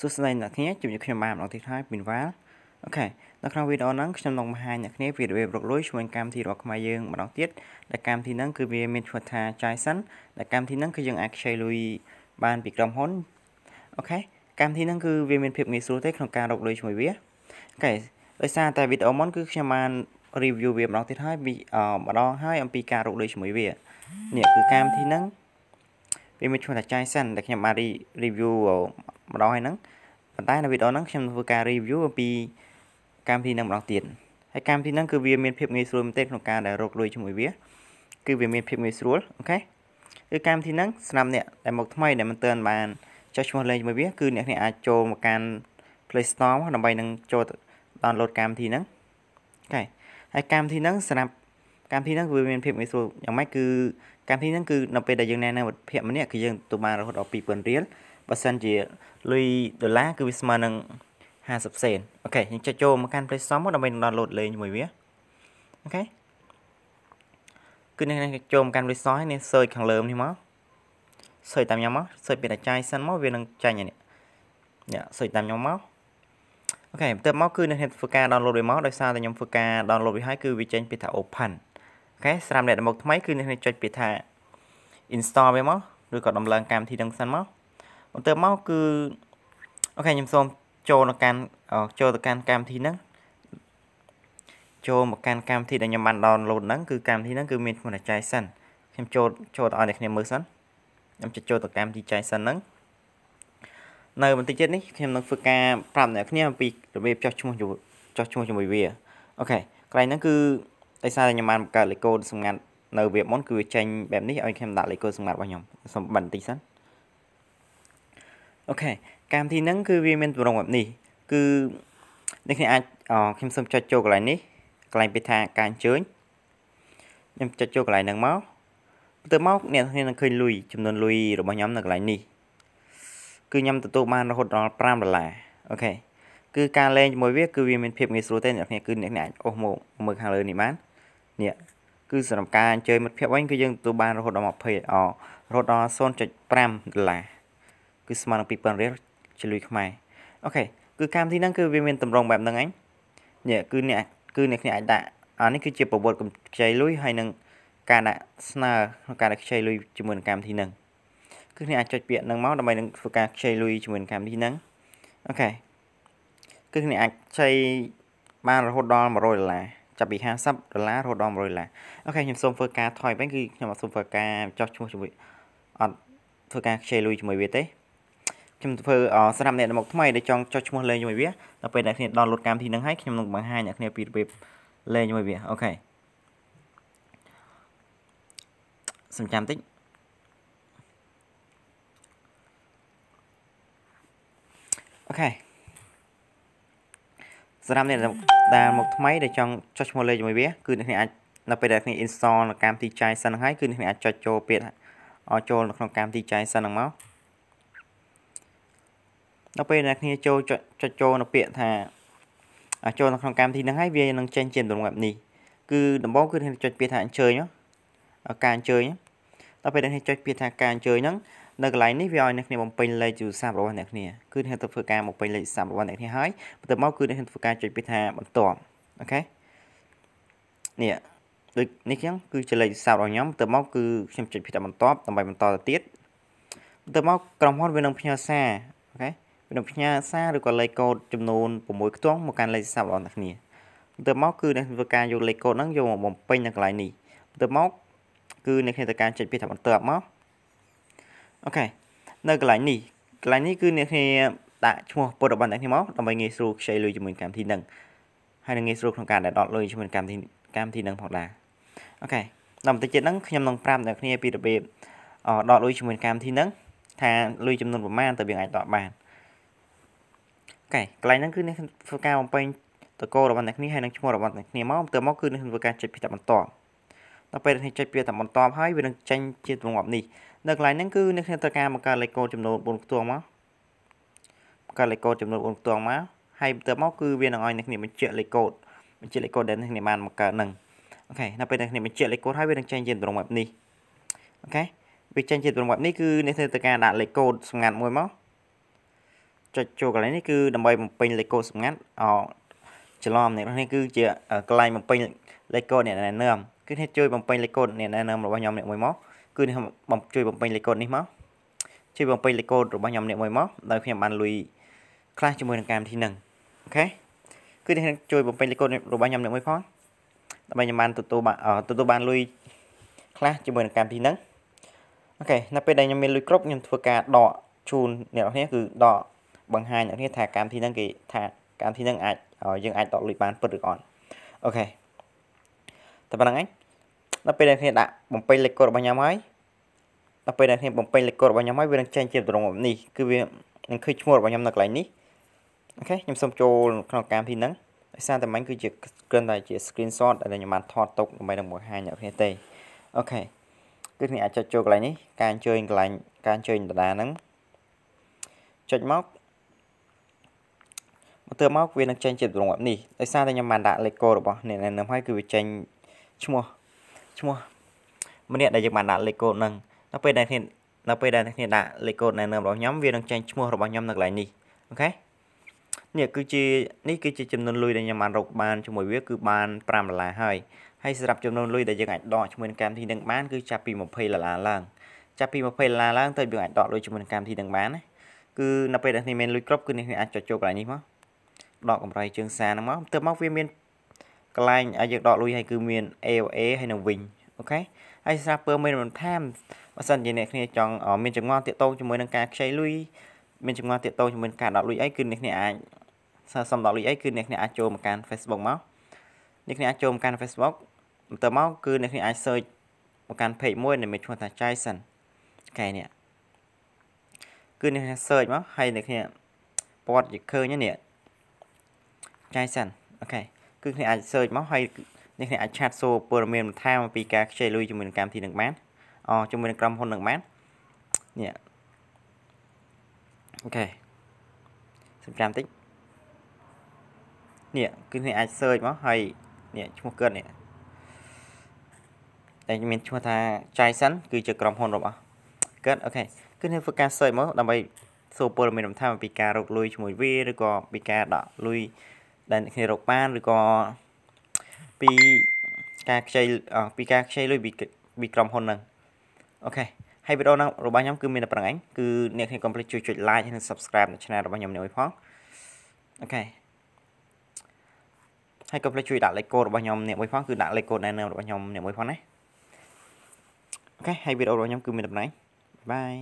សួស្តីអ្នកគ្នាជួបខ្ញុំបានម្ដងទៀតហើយពីវ៉ាល់ OK នៅក្នុងវីដេអូហ្នឹងខ្ញុំនឹងបង្ហាញអ្នកគ្នាពីរបៀបរកលុយជាមួយកម្មវិធីរបស់ខ្មែរយើងម្ដងទៀតដែលកម្មវិធីហ្នឹងគឺវាមានឈ្មោះថា Jaay Sen ដែលកម្មវិធីហ្នឹងគឺយើងអាចខ្ចីលុយបានពីក្រុមហ៊ុន OK កម្មវិធីហ្នឹងគឺវាមានភាពងាយស្រួលទេក្នុងការរកលុយជាមួយវា OK ដោយសារតែវីដេអូមុនគឺខ្ញុំបាន review វាម្ដងទៀតហើយពីម្ដងហើយអំពីការរកលុយជាមួយវានេះគឺកម្មវិធីហ្នឹងវាមានឈ្មោះថា Jason ដែលខ្ញុំបាន review ម្ដងហើយហ្នឹងប៉ុន្តែនៅវីដេអូហ្នឹងខ្ញុំធ្វើការ review អំពីកម្មវិធីហ្នឹងម្ដងទៀតហើយកម្មវិធីហ្នឹងគឺវាមានភាពងាយស្រួលមែនទែនក្នុងការដែលរកលុយជាមួយវា គឺវាមានភាពងាយស្រួលអូខេគឺកម្មវិធីហ្នឹងសម្រាប់អ្នកដែលមកថ្មីដែលមិនទាន់បានចុះឈ្មោះលេងជាមួយវាគឺអ្នកនេះអាចចូលមកកាន់ Play Store ដើម្បីនឹងចូល download កម្មវិធីហ្នឹងអូខេហើយកម្មវិធីហ្នឹងសម្រាប់កម្មវិធីហ្នឹងវាមានភាពងាយស្រួលយ៉ាងម៉េចគឺកម្មវិធីហ្នឹងគឺនៅពេលដែលយើងណែនាំមិត្តភ័ក្តិម្នាក់គឺយើងទទួលបានរហូតដល់2000រៀល បើសិនជាលុយដុល្លារគឺវាស្មើនឹង50សេន OK យើងចុចចូលមកកាន់ Play Store មកដើម្បី download លេងជាមួយវា OK គឺនេះចូលមកកាន់ Play Store ហើយនេះ search ខាងលើនេះមក search តាមខ្ញុំមក search ពីតែ Jaay Sen មកវានឹងចាញ់នេះនេះ search តាមខ្ញុំមក OK បន្ទាប់មកគឺនឹងធ្វើការ download វាមកដោយសារតែខ្ញុំធ្វើការ download វាហើយគឺវាចេញពីថា open អូខេសម្រាប់អ្នកដែលមកថ្មីគឺនឹងចុចពីថា install វាមកឬក៏ដំឡើងកម្មវិធីនឹងសិនមក បន្ទាប់មកគឺអូខេខ្ញុំសូមចូលទៅកាន់ចូលទៅកាន់កម្មវិធីហ្នឹងចូលមកកាន់កម្មវិធីដែលខ្ញុំបាន download ហ្នឹងគឺកម្មវិធីហ្នឹងគឺមានឈ្មោះថា Jason ខ្ញុំចូលចូលទៅឲ្យអ្នកគ្នាមើលសិនខ្ញុំចុចចូលទៅកម្មវិធី Jason ហ្នឹងនៅបន្តិចទៀតនេះខ្ញុំនឹងធ្វើការប្រាប់អ្នកគ្នាអំពីរបៀបចុះឈ្មោះចុះឈ្មោះជាមួយវាអូខេកន្លែងហ្នឹងគឺដោយសារតែខ្ញុំបានបង្កើតលេខកូដសម្ងាត់នៅវាមុនគឺវាចេញបែបនេះឲ្យខ្ញុំដាក់លេខកូដសម្ងាត់របស់ខ្ញុំសូមបន្តិចសិន អូខេកម្មវិធីហ្នឹងគឺវាមានទម្រង់បែបនេះគឺអ្នកគ្នាអាចខ្ញុំសូមចុចចូលកន្លែងនេះកន្លែងពេលថាការអញ្ជើញខ្ញុំចុចចូលកន្លែងហ្នឹងមកទៅមកអ្នកគ្នានឹងឃើញលុយចំនួនលុយរបស់ខ្ញុំនៅកន្លែងនេះគឺខ្ញុំទទួលបានរហូតដល់5ដុល្លារអូខេគឺការលេងជាមួយវាគឺវាមានភាពងាយស្រួលទេអ្នកគ្នាគឺអ្នកគ្នាអាចអូសមកមើលខាងលើនេះបាននេះគឺសម្រាប់ការអញ្ជើញមិត្តភ័ក្តិវិញគឺយើងទទួលបានរហូតដល់20អរហូតដល់0.5ដុល្លារ គឺស្មើនឹង2000រៀលជាលុយខ្មែរអូខេគឺកម្មវិធីហ្នឹងគឺវាមានតម្រងបែបហ្នឹងឯងនេះគឺអ្នកគឺអ្នកគ្នាអាចដាក់អានេះគឺជាប្រវត្តិកម្ចីលុយហើយនឹងការដាក់ស្នើក្នុងការដាក់ខ្ចីលុយជាមួយនឹងកម្មវិធីហ្នឹងគឺអ្នកអាចចុចពាក្យហ្នឹងមកដើម្បីនឹងធ្វើការខ្ចីលុយជាមួយនឹងកម្មវិធីហ្នឹងអូខេគឺអ្នកអាចខ្ចីបានរហូតដល់100ដុល្លារចាប់ពី50ដុល្លាររហូតដល់100ដុល្លារអូខេខ្ញុំសូមធ្វើការថយវិញគឺខ្ញុំអត់សូមធ្វើការចោះឈ្មោះជាមួយអត់ធ្វើការខ្ចីលុយជាមួយវាទេ ខ្ញុំធ្វើសម្រាប់អ្នកមកថ្មីដែលចង់ចុះឈ្មោះលេងជាមួយវាដល់ពេលអ្នកគ្នា download កម្មវិធីហ្នឹងហើយខ្ញុំនឹងបង្ហាញអ្នកគ្នាពីរបៀបលេងជាមួយវាអូខេសំចាំតិចអូខេសម្រាប់អ្នកដែលមកថ្មីដែលចង់ចុះឈ្មោះលេងជាមួយវាគឺអ្នកអាចនៅពេលដែលអ្នក install នៅកម្មវិធីចាយសិនហើយគឺអ្នកអាចចុចចូលពាក្យចូលនៅក្នុងកម្មវិធីចាយសិនហ្នឹងមក ដល់ពេលអ្នកគ្នាចូលចុចចូលនៅពាក្យថាចូលនៅក្នុងកម្មវិធីហ្នឹងហើយវានឹងចេញជាទម្រង់បែបនេះគឺដំបូងគឺអ្នកចុចពាក្យថាអញ្ជើញការអញ្ជើញដល់ពេលអ្នកចុចពាក្យថាការអញ្ជើញហ្នឹងនៅកន្លែងនេះវាឲ្យអ្នកគ្នាបំពេញលេខទូរស័ព្ទរបស់អ្នកគ្នាគឺអ្នកទៅធ្វើការបំពេញលេខទូរស័ព្ទរបស់អ្នកគ្នាហើយបន្ទាប់មកគឺអ្នកធ្វើការចុចពាក្យថាបន្ទាប់អូខេនេះដូចនេះចឹងគឺជាលេខទូរស័ព្ទរបស់ខ្ញុំបន្ទាប់មកគឺខ្ញុំចុចពាក្យថាបន្ទាប់ដើម្បីបន្តទៅទៀតបន្ទាប់មកក្រុមហ៊ុនវានឹងផ្ញើសារអូខេវា នឹងផ្ញើសារឬក៏លេខកូដចំនួន6ខ្ទង់មកកាន់លេខទូរស័ព្ទរបស់អ្នកគ្នាបន្ទាប់មកគឺអ្នកធ្វើការយកលេខកូដហ្នឹងយកមកបំពេញនៅកន្លែងនេះបន្ទាប់មកគឺអ្នកគ្នាត្រូវការចុចពាក្យថាបន្ទាប់មក OK នៅកន្លែងនេះកន្លែងនេះគឺអ្នកគ្នាដាក់ឈ្មោះពិតរបស់អ្នកគ្នាមកដើម្បីងាយស្រួលខ្ចីលុយជាមួយកម្មវិធីហ្នឹងហើយនឹងងាយស្រួលក្នុងការដែលដកលុយជាមួយកម្មវិធីកម្មវិធីហ្នឹងផងដែរ OK ដល់បន្តិចទៀតហ្នឹងខ្ញុំនឹងប្រាប់អ្នកគ្នាពីរបៀបដកលុយជាមួយកម្មវិធីហ្នឹងថាលុយចំនួនប្រមាណតើយើងអាចដកបាន អូខេកន្លែងហ្នឹងគឺអ្នកធ្វើការបំពេញតកោរបស់អ្នកគ្នាហើយនឹងឈ្មោះរបស់អ្នកគ្នាមកទៅមកគឺអ្នកធ្វើការចុចពីតាបន្ទាប់ដល់ពេលនេះចុចពីតាបន្ទាប់ហើយវានឹងចេញជាទម្រង់នេះនៅកន្លែងហ្នឹងគឺអ្នកគ្នាត្រូវការបង្កើតលេខកូដចំនួន4ខ្ទង់មកបង្កើតលេខកូដចំនួន4ខ្ទង់មកហើយបន្ទាប់មកគឺវានឹងឲ្យអ្នកគ្នាបញ្ជាក់លេខកូដបញ្ជាក់លេខកូដដែលអ្នកគ្នាបានបង្កើតហ្នឹងអូខេដល់ពេលអ្នកគ្នាបញ្ជាក់លេខកូដហើយវានឹងចេញជាទម្រង់បែបនេះអូខេវាចេញជាទម្រង់បែបនេះគឺអ្នកគ្នាត្រូវការដាក់លេខកូដសម្ងាត់មួយមក ចចុចចូលកន្លែងនេះគឺដើម្បីបំពេញលេខកូដសម្ងាត់អច្រឡំនេះនេះគឺជាកន្លែងបំពេញលេខកូដអ្នកណែនាំគឺនេះជួយបំពេញលេខកូដអ្នកណែនាំរបស់ខ្ញុំអ្នកមួយមកគឺនេះបំជួយបំពេញលេខកូដនេះមកជួយបំពេញលេខកូដរបស់ខ្ញុំអ្នកមួយមកដោយខ្ញុំបានលុយខ្លះជាមួយនឹងកម្មវិធីហ្នឹងOK គឺនេះជួយបំពេញលេខកូដរបស់ខ្ញុំអ្នកមួយផងដើម្បីខ្ញុំបានទទួលបានទទួលបានលុយខ្លះជាមួយនឹងកម្មវិធីហ្នឹង OK នៅពេលដែលខ្ញុំមានលុយគ្រប់ខ្ញុំធ្វើការដកជូនអ្នកនរគ្នាគឺដក បង្ហាញអ្នកនរគ្នាថាកម្មវិធីហ្នឹងគេថាកម្មវិធីហ្នឹងអាចយើងអាចដកលុយបានពិតឬអត់ OK តែប៉ុណ្្នឹងឯងដល់ពេលដែលគ្នាដាក់បំពេញលេខកូដរបស់ខ្ញុំហើយដល់ពេលដែលគ្នាបំពេញលេខកូដរបស់ខ្ញុំហើយវានឹងចេញជាទម្រង់បែបនេះគឺវានឹងឃើញឈ្មោះរបស់ខ្ញុំនៅកន្លែងនេះអូខេខ្ញុំសូមចូលក្នុងកម្មវិធីហ្នឹងដោយសារតែមិញគឺជាគ្រាន់តែជា screenshot ដែលខ្ញុំបានថតទុកដើម្បីនឹងបង្ហាញអ្នកគ្នាទេអូខេគឺគ្នាអាចចុចចូលកន្លែងនេះការអញ្ជើញកន្លែងការអញ្ជើញដដាហ្នឹងចុចមក មកទើបមកវានឹងចេញជាទម្រង់បែបនេះដោយសារតែខ្ញុំបានដាក់លេខកូដរបស់អ្នកនៅហើយគឺវាចេញឈ្មោះឈ្មោះម្នាក់ដែលយើងបានដាក់លេខកូដហ្នឹងដល់ពេលដែលគ្នានៅពេលដែលគ្នាដាក់លេខកូដនៅរបស់ខ្ញុំវានឹងចេញឈ្មោះរបស់ខ្ញុំនៅកន្លែងនេះអូខេនេះគឺជានេះគឺជាចំនួនលុយដែលខ្ញុំបានរកបានជាមួយវាគឺបាន5ដុល្លារហើយហើយសម្រាប់ចំនួនលុយដែលយើងអាចដកជាមួយនឹងកម្មវិធីនឹងបានគឺចាប់ពី20ដុល្លារឡើងចាប់ពី20ដុល្លារឡើងទៅយើងអាចដកលុយជាមួយនឹងកម្មវិធីនឹងបានណាគឺនៅពេលដែលគ្នាមានលុយគ្រប់គឺអ្នកអាចចុចចូលកន្លែងនេះមក ដកកម្រៃជើងសារហ្នឹងមកទៅមកវាមានកន្លែងឲ្យយើងដកលុយហើយគឺមាន AOA ហើយនឹងវិញអូខេហើយស្រាប់ពើមានបន្ថែមបើសិនជាអ្នកគ្នាចង់មានចម្ងល់តាក់ទងជាមួយនឹងការខ្ចីលុយមានចម្ងល់តាក់ទងជាមួយនឹងការដកលុយអីគឺអ្នកគ្នាអាចសុំដកលុយអីគឺអ្នកគ្នាអាចចូលមកកាន់ Facebook មកអ្នកគ្នាអាចចូលមកកាន់ Facebook ទៅមកគឺអ្នកគ្នាអាច search មកកាន់ page មួយដែលមានឈ្មោះថា Jason កែនេះគឺអ្នកគ្នា search មកហើយអ្នកគ្នាពតជាឃើញនេះ Jason OK គឺគ្នាអាច search មកហើយអ្នកគ្នាអាច chat សួរព័ត៌មានបន្ថែមអំពីការខ្ចីលុយជាមួយនឹងកម្មវិធីនឹងបានអជាមួយនឹងក្រុមហ៊ុននឹងបាននេះ OK សំចាំតិចនេះគឺអ្នកអាច search មកហើយនេះឈ្មោះគាត់នេះតែមានឈ្មោះថា Jaay Sen គឺជាក្រុមហ៊ុនរបស់គាត់ OK គឺអ្នកធ្វើការ search មកដើម្បីសួរព័ត៌មានបន្ថែមអំពីការរកលុយជាមួយវាឬក៏ពីការដកលុយ ដែលអ្នកគ្នារកបានឬក៏ពីការខ្ចីពីការខ្ចីលុយពីពីក្រុមហ៊ុនហ្នឹងអូខេហើយវីដេអូហ្នឹងរបស់ខ្ញុំគឺមានតែប៉ុណ្្នឹងឯងគឺអ្នកគ្នាកុំភ្លេចជួយចុច like និង subscribe នៅ channel របស់ខ្ញុំនេះផងអូខេហើយកុំភ្លេចជួយដាក់លេខកូដរបស់ខ្ញុំអ្នកមួយផងគឺដាក់លេខកូដណែនាំរបស់ខ្ញុំអ្នកមួយផងណាអូខេហើយវីដេអូរបស់ខ្ញុំគឺមានតែប៉ុណ្្នឹងបាយ